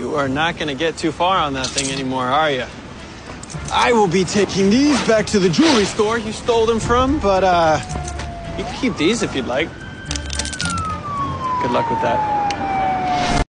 You are not going to get too far on that thing anymore, are you? I will be taking these back to the jewelry store you stole them from, but uh, you can keep these if you'd like. Good luck with that.